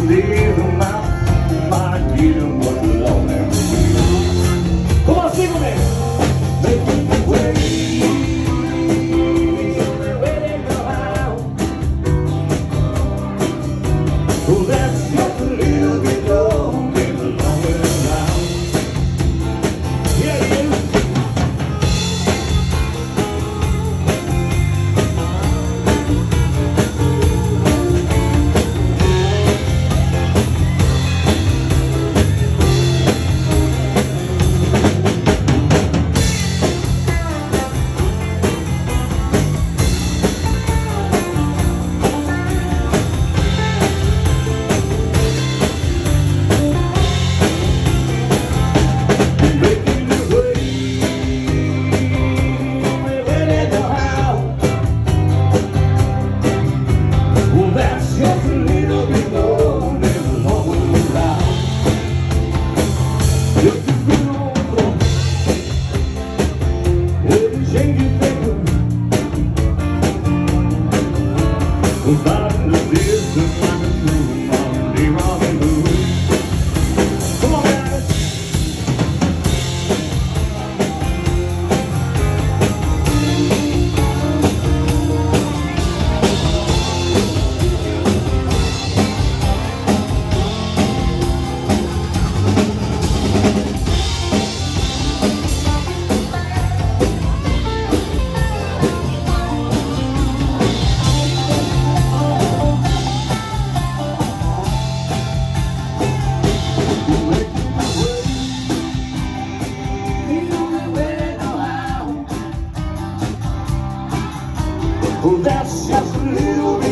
believe out. My never. Come on, sing with me. Oh, that's About the Well, that's just a little bit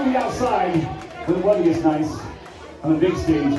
We'll be outside when the weather gets nice on the big stage.